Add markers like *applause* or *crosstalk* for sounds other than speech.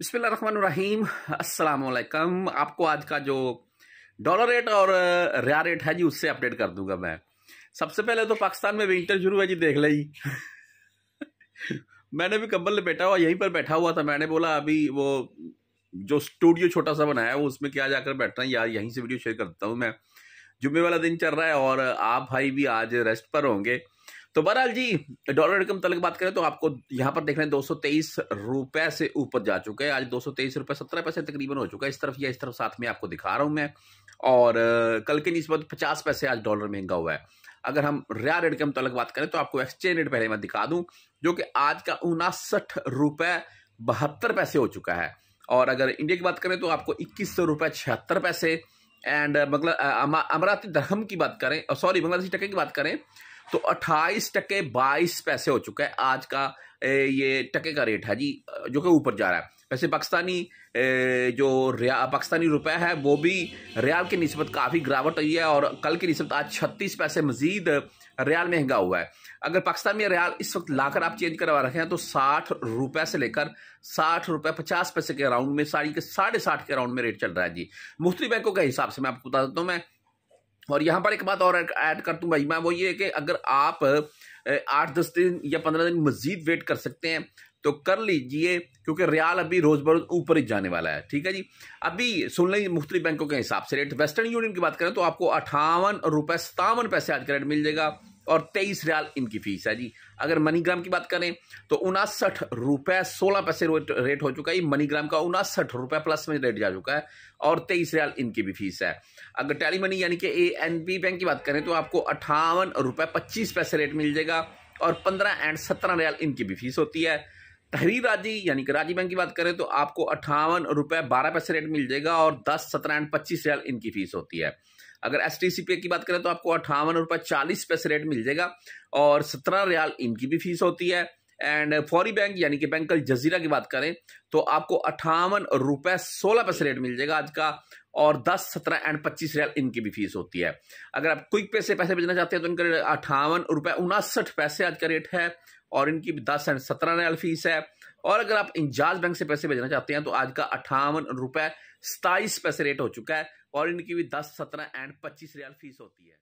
बिस्मिल्लाहिर्रहमानिर्रहीम। अस्सलाम आपको आज का जो डॉलर रेट और रिया रेट है जी, उससे अपडेट कर दूँगा मैं। सबसे पहले तो पाकिस्तान में विंटर शुरू है जी, देख ली *laughs* मैंने भी कंबल बैठा हुआ, यहीं पर बैठा हुआ था। मैंने बोला, अभी वो जो स्टूडियो छोटा सा बनाया है, उसमें क्या जाकर बैठना है? यार, यहीं से वीडियो शेयर करता हूँ मैं। जुम्मे वाला दिन चल रहा है और आप भाई भी आज रेस्ट पर होंगे। तो बहरहाल जी, डॉलर रेट के मतलब बात करें तो आपको यहाँ पर देख रहे हैं दो सौ तेईस रुपए से ऊपर जा चुके हैं। आज दो सौ तेईस रुपए सत्रह पैसे तकरीबन हो चुका है। इस तरफ़ या इस तरफ़ साथ में आपको दिखा रहा हूँ मैं। और कल के निस्बत पचास पैसे आज डॉलर महँगा हुआ है। अगर हम रिया रेट के मतलब बात करें तो आपको एक्सचेंज रेट पहले मैं दिखा दूँ, जो कि आज का उनासठ रुपए बहत्तर पैसे हो चुका है। और अगर इंडिया की बात करें तो आपको इक्कीस सौ रुपए छिहत्तर पैसे। एंड मतलब अमराती दरहम की बात करें सॉरी, बांग्लादेशी टके की बात करें तो अट्ठाईस टके बाईस पैसे हो चुका है। आज का ये टके का रेट है जी, जो कि ऊपर जा रहा है। वैसे पाकिस्तानी जो रिया, पाकिस्तानी रुपए है, वो भी रियाल की नस्बत काफ़ी गिरावट हुई है और कल की नस्बत आज छत्तीस पैसे मजीद रियाल महँगा हुआ है। अगर पाकिस्तान में रियाल इस वक्त लाकर आप चेंज करवा रखे तो साठ रुपए से लेकर साठ रुपए पचास पैसे के अराउंड में साड़ी के साढ़े साठ के अराउंड में रेट चल रहा है जी। मुख्तलि बैंकों के हिसाब से मैं आपको बता देता हूँ, मैं और यहाँ पर एक बात और ऐड कर दूँ भाई मैं वो ये कि अगर आप आठ दस दिन या पंद्रह दिन मजीद वेट कर सकते हैं तो कर लीजिए, क्योंकि रियाल अभी रोज बरोज ऊपर ही जाने वाला है, ठीक है जी? अभी सुन लें मुख्तलि बैंकों के हिसाब से रेट। वेस्टर्न यूनियन की बात करें तो आपको अठावन रुपए सतावन पैसे आज का रेट मिल जाएगा। और तेईस रियाल इनकी फ़ीस है जी। अगर मनीग्राम की बात करें तो उनासठ रुपए सोलह पैसे रेट हो चुका है। मनीग्राम का उनासठ रुपए प्लस में रेट जा चुका है और तेईस रियाल इनकी भी फ़ीस है। अगर टेली मनी यानी कि ए एन बी बैंक की बात करें तो आपको अट्ठावन रुपए पच्चीस पैसे रेट मिल जाएगा और पंद्रह एंड सत्रह रियाल इनकी भी फ़ीस होती है। तहरीर राज़ी यानी कि राज़ी बैंक की बात करें तो आपको अट्ठावन रुपए बारह पैसे रेट मिल जाएगा और दस, सत्रह एंड पच्चीस रियाल इनकी फ़ीस होती है। अगर एस टी सी पे की बात करें तो आपको अट्ठावन रुपए चालीस पैसे रेट मिल जाएगा और सत्रह रियाल इनकी भी फ़ीस होती है। एंड फौरी बैंक यानी कि बैंक जजीरा की बात करें तो आपको अट्ठावन रुपए सोलह पैसे रेट मिल जाएगा आज का, और दस, सत्रह एंड पच्चीस रियाल इनकी भी फ़ीस होती है। अगर आप क्विक पे से पैसे भेजना चाहते हैं तो इनका अट्ठावन रुपए उनासठ पैसे आज का रेट है, और इनकी भी दस एंड सत्रह रियाल फ़ीस है। और अगर आप इंजाज बैंक से पैसे भेजना चाहते हैं तो आज का अट्ठावन रुपए सताइस पैसे रेट हो चुका है और इनकी भी दस, सत्रह एंड पच्चीस रियाल फ़ीस होती है।